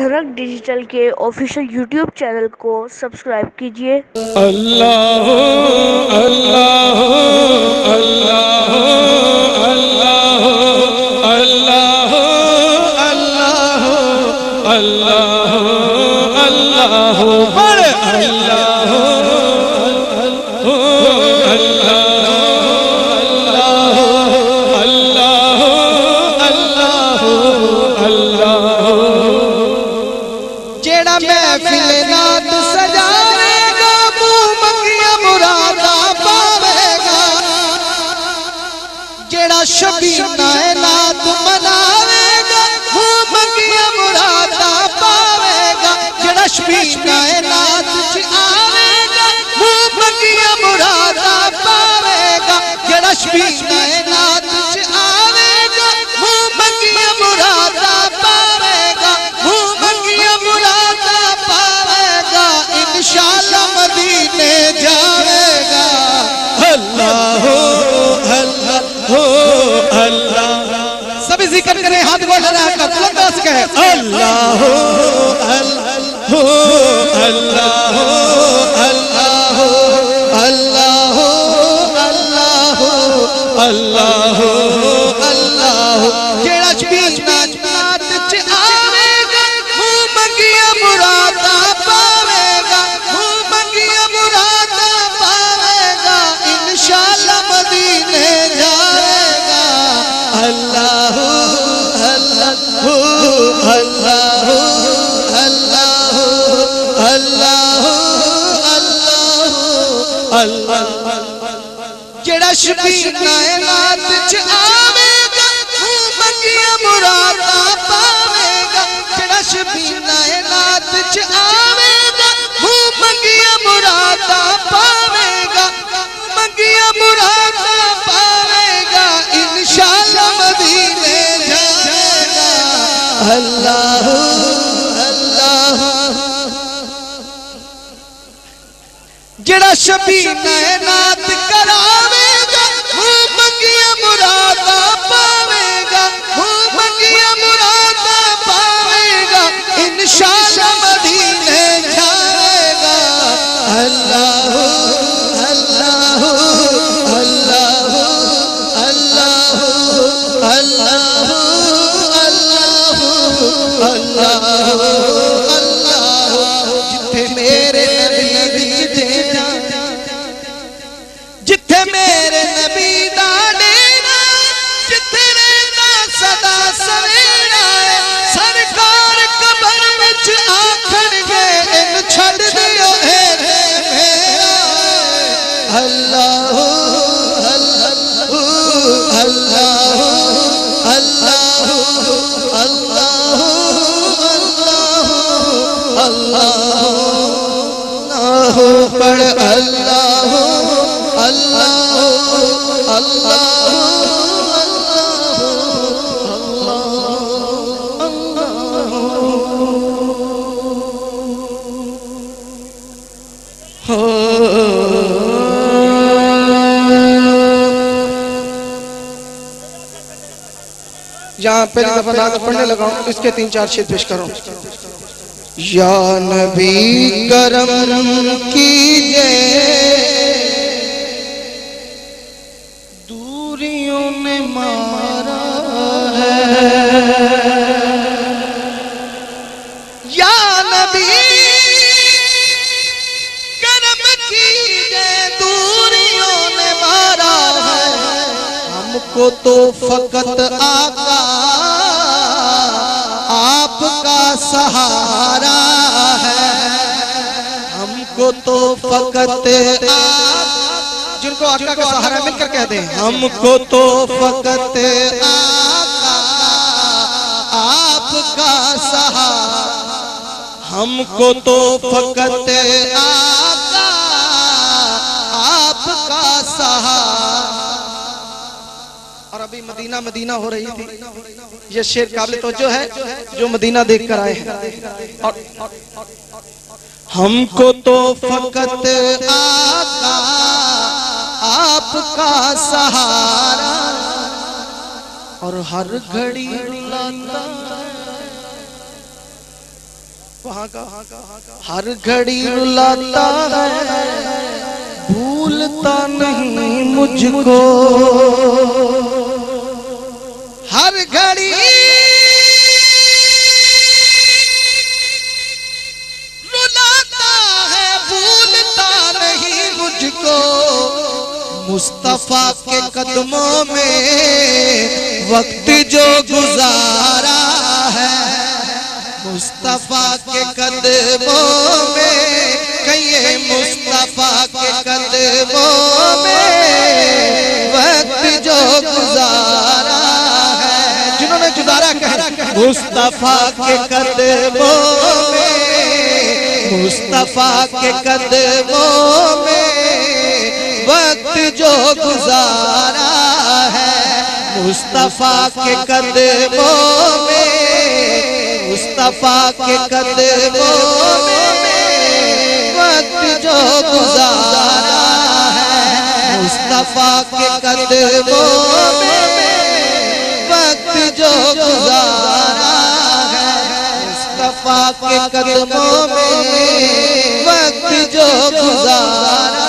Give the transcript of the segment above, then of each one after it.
धनक डिजिटल के official YouTube channel को सब्सक्राइब कीजिए। अल्लाह अल्लाह अल्लाह। शबीना नाद मनावेगा वो मंगिया मुरादा पावेगा। जड़ा शबीना नाद च आवेगा वो मंगिया मुरादा पावेगा। जड़ा शबीना नाद भी ज़िक्र करें हाथ बोल रहा है अल्लाह अल्लाह अल्लाह अल्लाह अल्लाह अल्लाह अल्लाह अल्लाह जेड़ा च आवेगा मुरादा पावेगा। जेड़ा शबीर च आवेगा मंगिया मुरादा पावेगा। मंगिया मुरादा पावेगा इंशाल्लाह मदीने जाएगा। जड़ा शबी नैनात करा अल्लाह अल्लाह अल्लाह यहाँ पहली दफ़ा नात पढ़ने लगा हूँ, इसके तीन चार शेर पेश करो या नबी करम कीजिए। दूरियों ने मारा है। या नबी करम कीजिए, दूरियों ने मारा है। हमको तो फकत आका, आपका सहारा। हमको तो फकत जिनको आका का सहारा मिलकर कहते हैं हमको तो फकत आपका सहारा। हमको तो फकत आका आपका सहारा। और अभी मदीना मदीना हो रही थी। ये शेर काबिल तो जो है जो मदीना देख कर आए हैं। और हमको तो फकत आका, आपका सहारा। और हर घड़ी रुलाता वहाँ का हर घड़ी रुलाता है। भूलता नहीं मुझको। हर घड़ी मुझको मुस्तफ़ा के कदमों में वक्त जो गुजारा है, मुस्तफ़ा के कदमों में कहिए मुस्तफ़ा के कदमों में वक्त जो गुजारा है। जिन्होंने जुदारा कहा, मुस्तफ़ा के कदमों में, मुस्तफ़ा के कदमों में वक्त जो गुजारा है, मुस्तफ़ा के कदमों में, मुस्तफ़ा के कदमों में वक्त जो गुजारा है, मुस्तफ़ा के कदमों में वक्त जो गुजारा है, मुस्तफ़ा के कदमों में वक्त जो गुजारा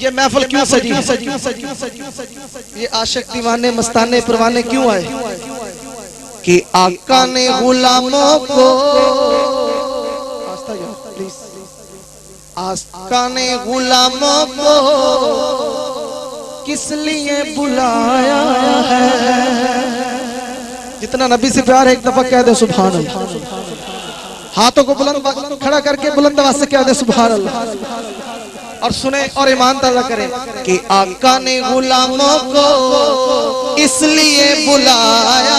ये महफल क्यों सजी? ये आशिक दीवाने मस्ताने परवाने क्यों आए? कि आका ने गुलामों को आका ने गुलामों को किस लिए बुलाया है? जितना नबी से प्यार है एक दफ़ा कह दे सुबह अल्लाह हाथों को बुलंद खड़ा करके बुलंद आवाज़ से कह दे सुबह अल्लाह और सुने और ईमान ताज़ा करें कि आका ने गुलामों को इसलिए बुलाया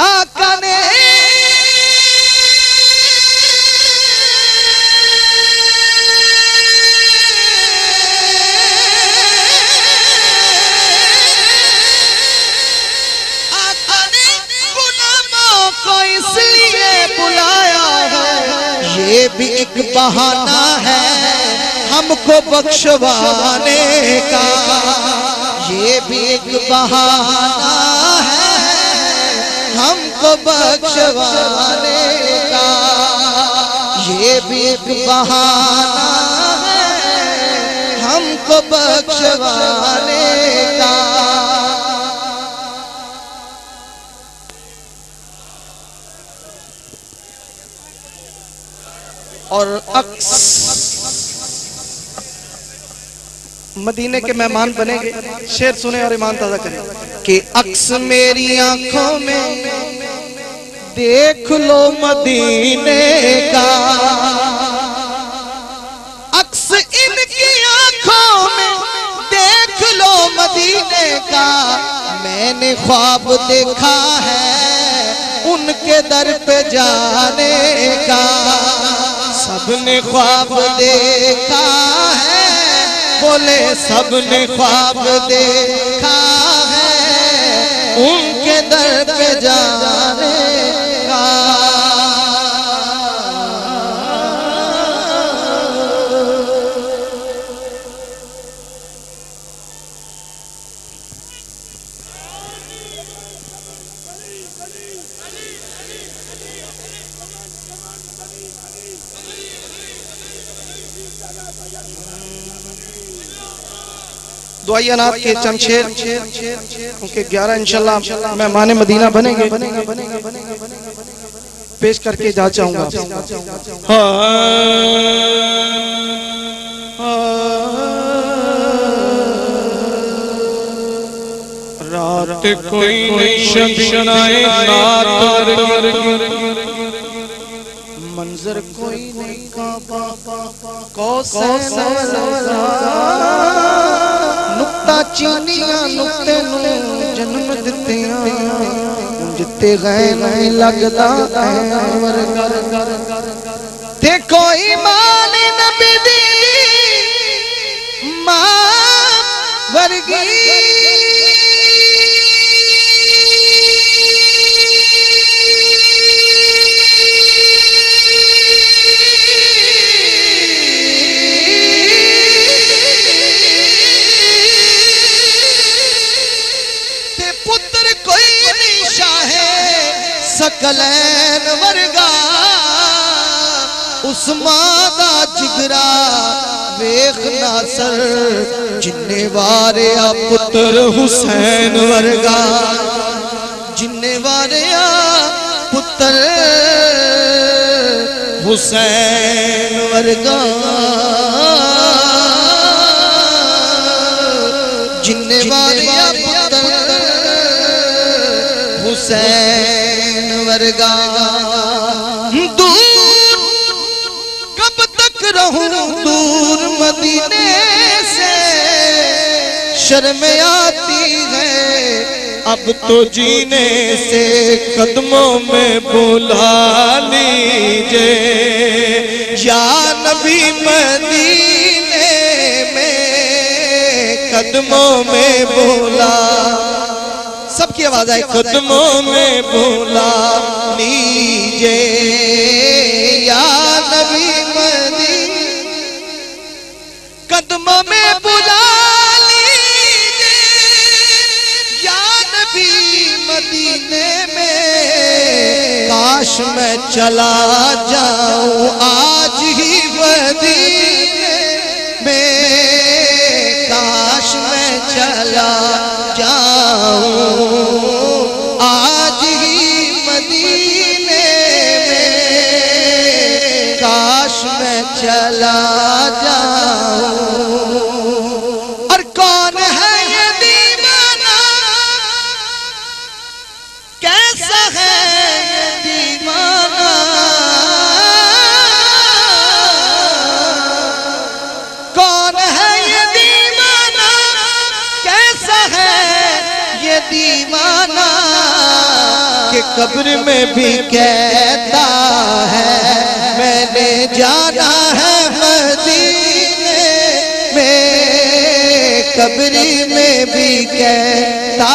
आका ने बहाना है हमको बख्शवाने का। ये भी एक बहाना है हमको बख्शवाने का। ये भी एक बहाना है हमको बख्शवाने का। और अक्स। मदीने के मेहमान बनेंगे, शेर सुने और ईमान ताज़ा करें। कि अक्स मेरी आँखों में, देख लो मदीने का। अक्स इनकी आँखों में, देख लो मदीने का। मैंने ख्वाब देखा है उनके दर पे जाने का। सबने ख्वाब देखा है। बोले सबने ख्वाब देखा है। उनके दर पे जाने दुआया नाथ के चंद शेर क्योंकि ग्यारह इंशाल्लाह मैं माने मदीना बनेंगे। पेश करके जा चाहूँगा। रात कोई नहीं मंजर कोई नहीं काबा नुक्ता चीनिया नुक्ते नु जन्म दिते जिते गए नहीं लगदा ऐवर कर देखो ईमान नबी दी माँ वर्गी कलैन वर्गा उस माँ का जिगरा वेख सर, जिन्ने वारे आ पुत्र हुसैन वर्गा। जिन्ने वारे आ पुत्र हुसैन वर्गा। वर्गा। दूर कब तक रहूँ? दूर मदीने से। शर्म आती है। अब तो जीने से कदमों में बुला लीजिए। या नबी मदीने में कदमों में बोला सबकी आवाज़ आए कदमों में बुला लीजिए या नबी मदीने कदमों में बुला लीजिए या नबी मदीने में। काश मैं चला जाऊँ आज ही मदीने मैं। चला जाऊँ। आज ही मदीने में काश मैं चला कि कब्र में भी कहता है, मैंने जाना है मदीने में, कब्री में भी कहता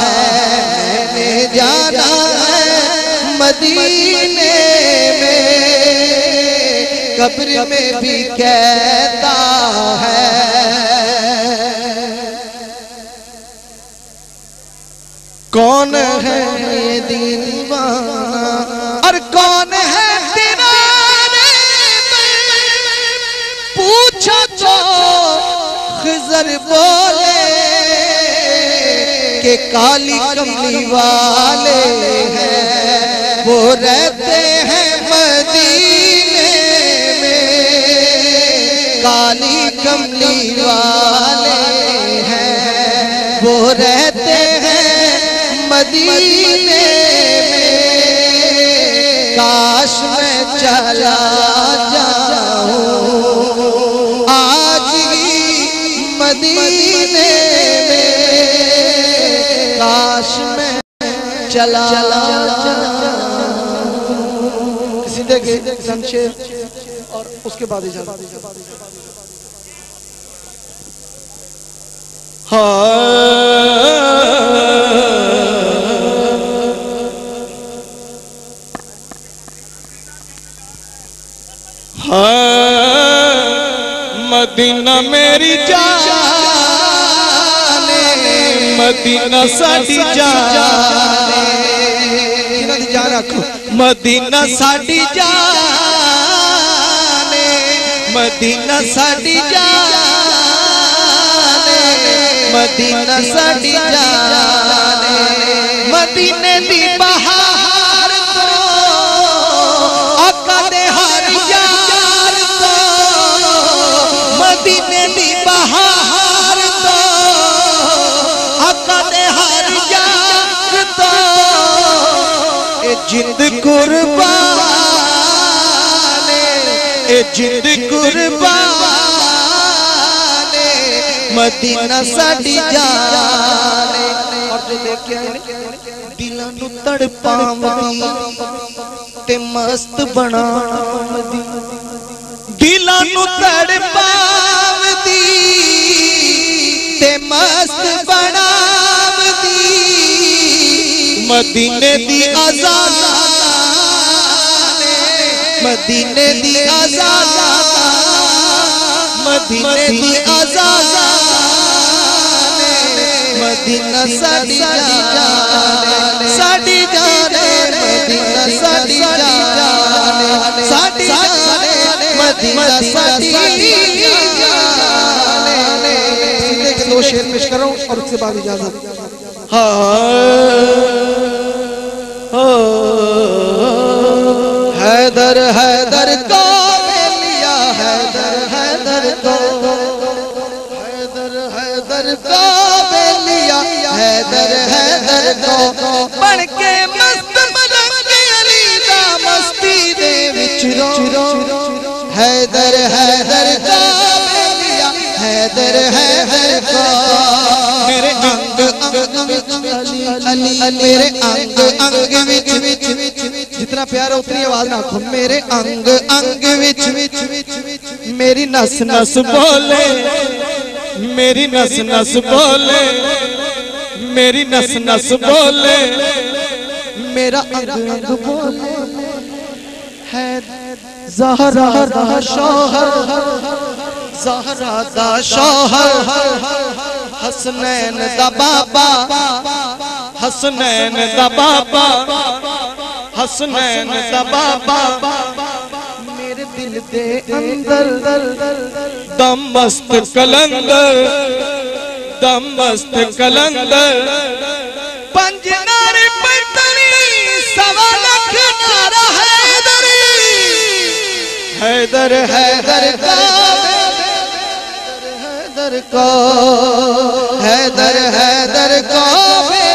है, मैंने जाना है मदीने में, कब्र में भी कहता है। कौन है खिजर बोले के काली कमली वाले हैं, वो रहते हैं मदीने में। काली कमली वाले हैं, वो रहते हैं मदीने में। काश में चला जाऊँ चला सीधे के संक्षेप और उसके बाद मदीना मेरी जाने मदीना साडी जाने मदीना साडी जाने मदीना साडी जाने मदीना साडी जाने मदीने दी बहार तो आका दे हर यार तो मदीने जिंद कुर्बाने, ए जिंद कुर्बाने, मदीना साडी जाने। और जो देखिए ते मस्त बना दिलों नु तड़पावदी ते मस्त बनावदी मदीने दी आज़ाद मदीने दी आजादा मदीने दी आजादा मदीना साडी जाने साडी जाने मदीना साडी जाने साडी जाने मदीना साडी जाने। एक दो शेर पेश कर रहा हूँ और उसके बाद इजाज़त। हाँ हाँ। हैदर हैदर को लिया हैदर हैदर को। हैदर हैदर को लिया हैदर हैदर को। बन के मस्त मलंग अली दा मस्ती दे विच रो। हैदर हैदर को लिया हैदर हैदर को। मेरे मेरे अंग अंग जितना प्यार है उतनी आवाज़ ना खो मेरे अंग अंग मेरी नस नस बोले मेरी नस नस बोले मेरी नस नस बोले मेरा अंग अंग बोले है जहरा दा शौहर जहरा दा शौहर हसनैन दा बाबा, हसनैन दा बाबा, हसनैन दा बाबा। मेरे दिल दे अंदर दम मस्त कलंदर, दम मस्त कलंदर। हैदरी। हैदर हैदर का हैदर को हैदर हैदर को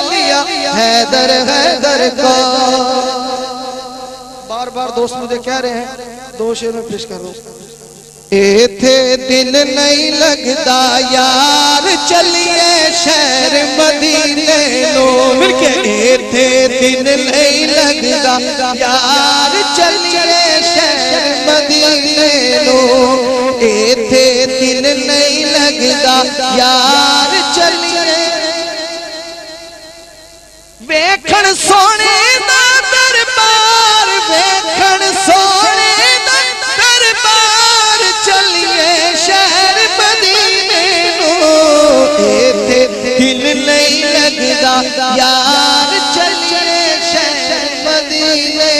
लिया हैदर हैदर को। बार बार दोस्त मुझे कह रहे हैं दो शेर में पेश कर। इथे दिल नहीं लगता यार चलिए शहर मदीने लो। इथे दिल नहीं लगता यार चलिए शहर मदीने लो। इथे दिल नहीं यार चलिए वेखण सोने दा दरबार, वेखण सोने दा दरबार चलिए शहर मदीने नो। दिल नहीं लगता यार चलिए शहर मदीने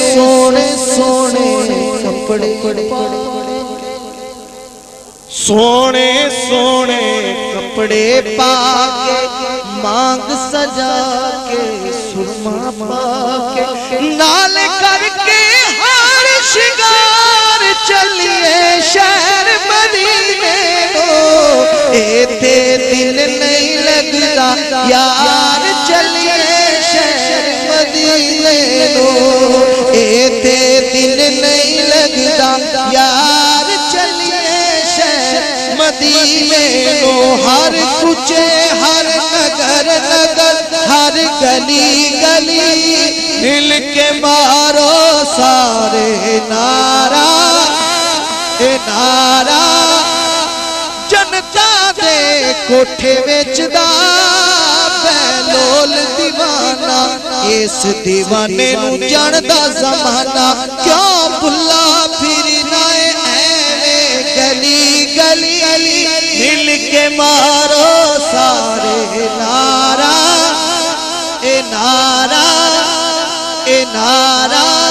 सोने सोने कपड़े पड़े। सोने सोने कपड़े पा के मांग सजा के सुरमा पा के नाल करके हार शिंगार चलिए शहर मदीने लो एथे दिल नहीं लगता, यार चलिए शहर मदीने लो एथे दिल नहीं लो, हर कुचे, हर नगर नगर, हर गली गली मिल के मारो सारे नारा, ए नारा जनता दे कोठे बेचदा बैलोल दीवाना, इस दीवाने जानदा जमाना, क्यों भुला फिरना के मारो सारे नारा ए नारा ए नारा।